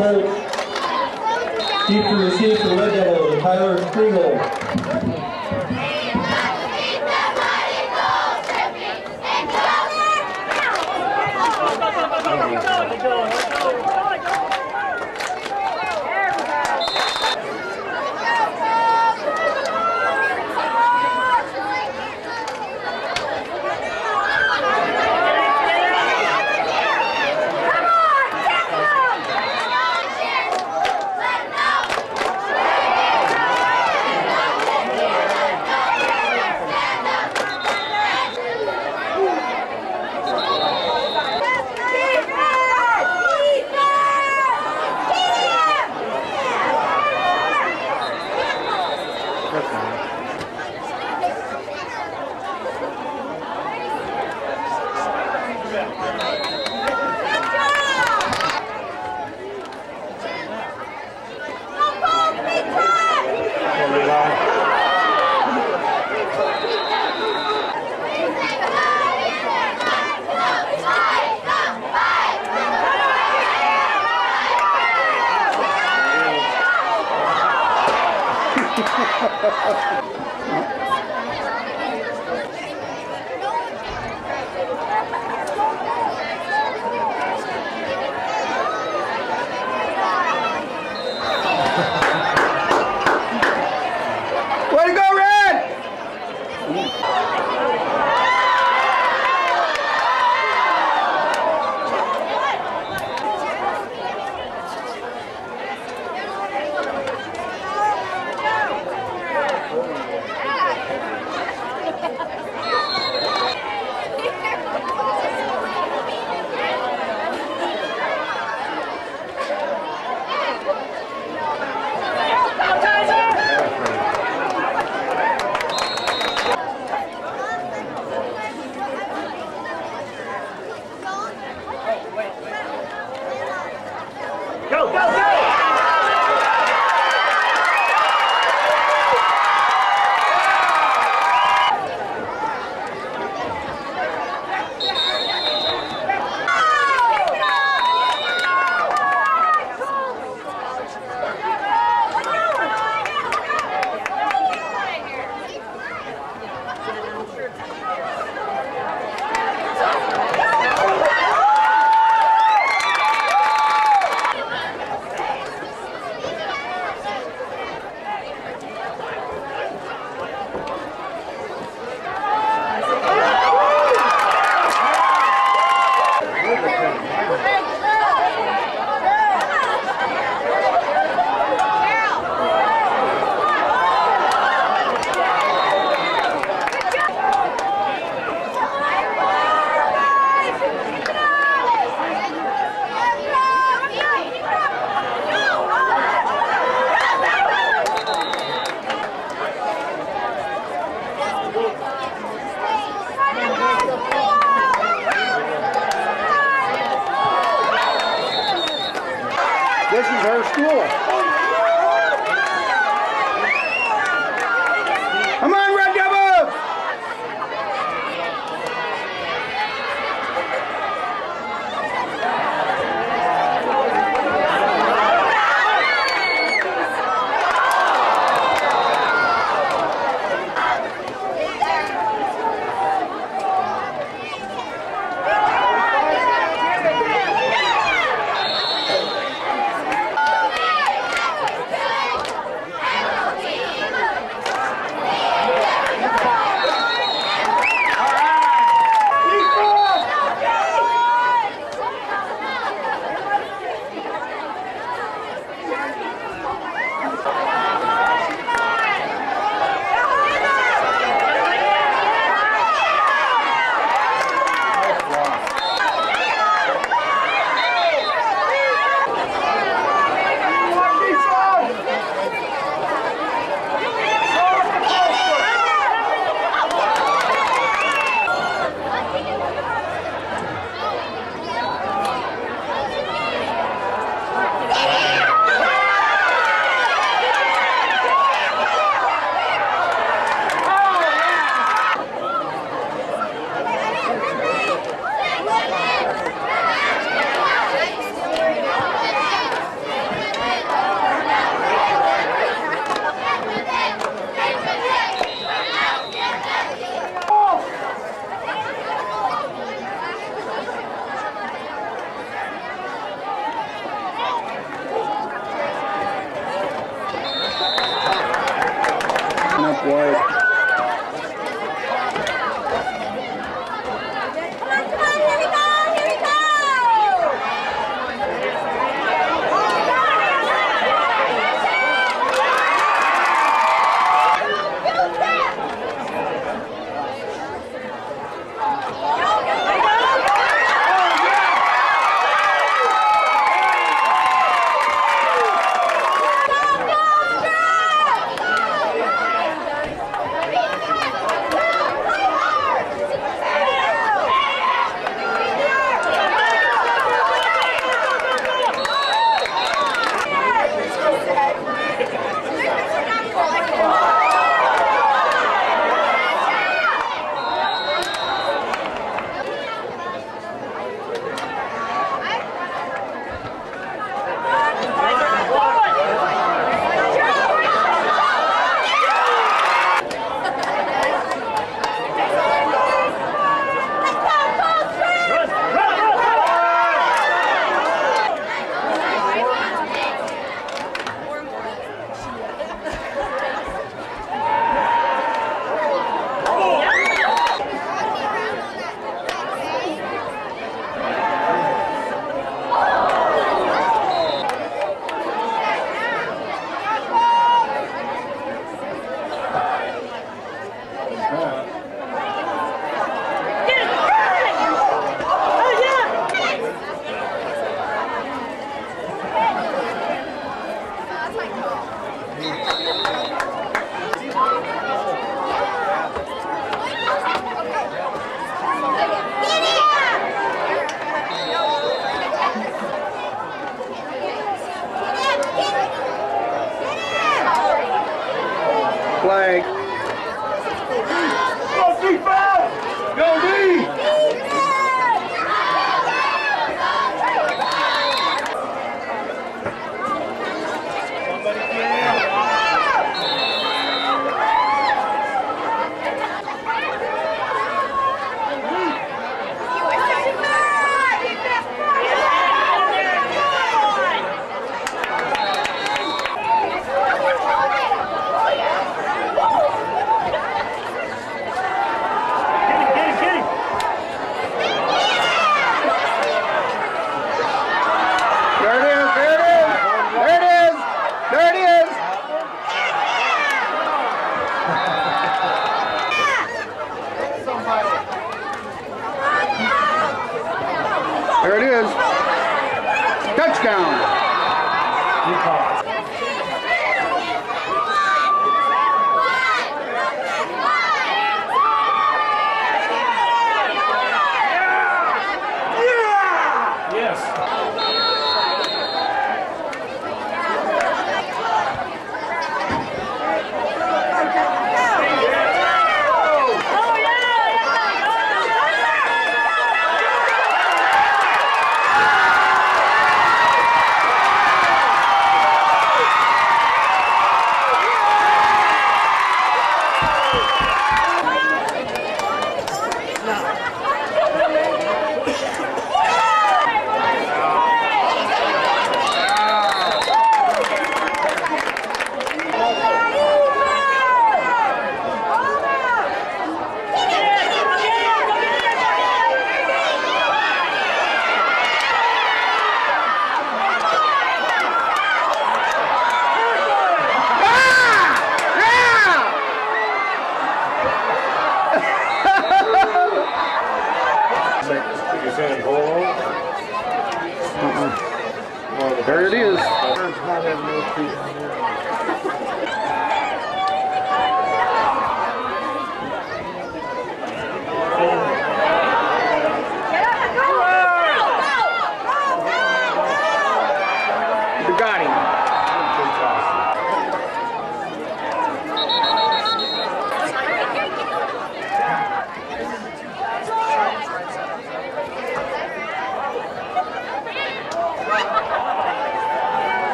Chief to receive for Red Devil, Tyler Kriegel. ハハハハ! wide. Flag.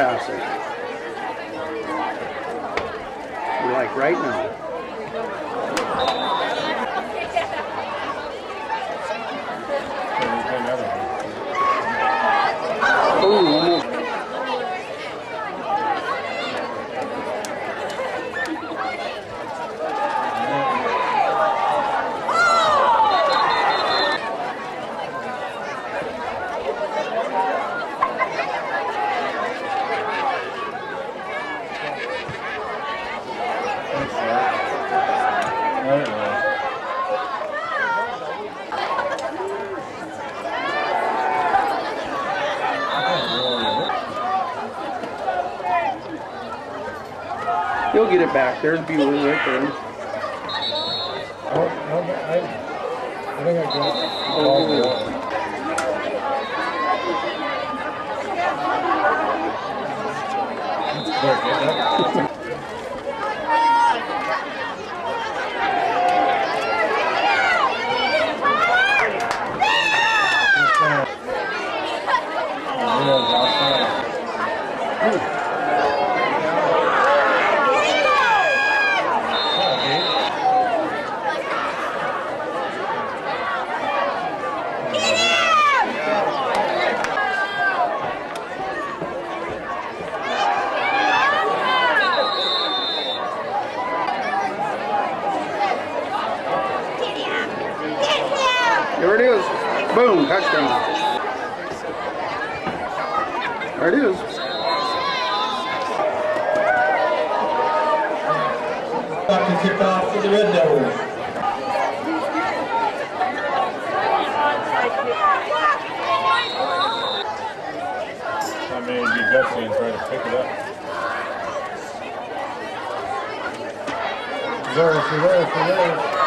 All passing. Like right now. He'll get it back. There's Bueller right there. I think I got it is. Boom, touchdown. There it is. About to kick off for the Red Devils. I mean, it'd be gutsy and try to pick it up. There, she there.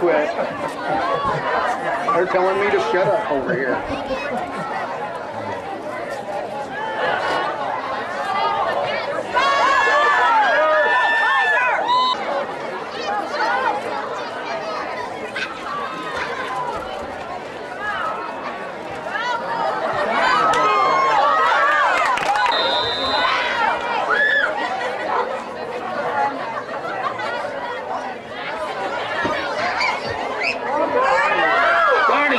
Quit. They're telling me to shut up over here. Barney!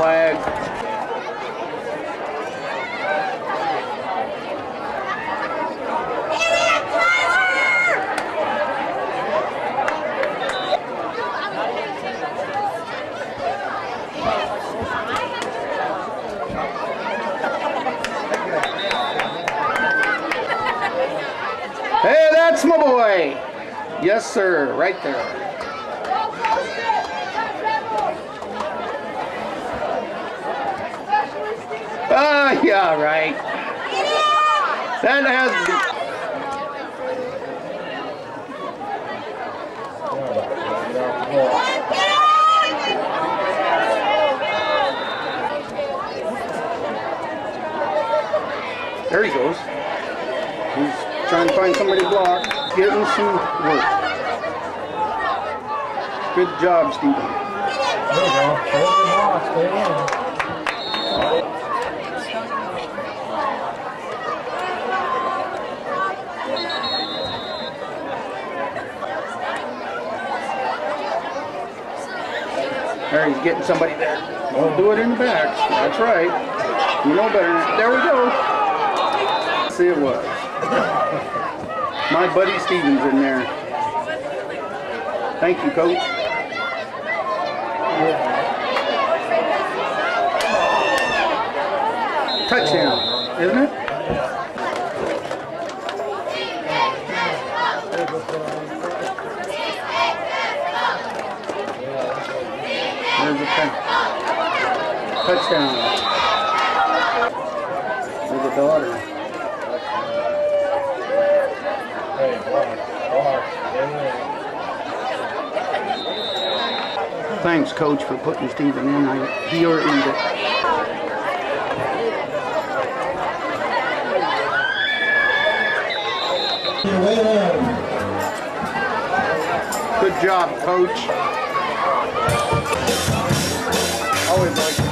Flag. Hey, that's my boy. Yes, sir. Right there. Ah, yeah, right. That has. There he goes. Trying to find somebody to block, getting some work. Good job, Stephen. There. There, he's getting somebody there. Don't do it in the back. That's right. You know better. There we go. See it was. My buddy Stevens in there. Thank you, coach. Touchdown, isn't it? Touchdown. There's a daughter. Hey, boy. Oh, Thanks, coach, for putting Stephen in. I, he earned it. Good job, coach. Always like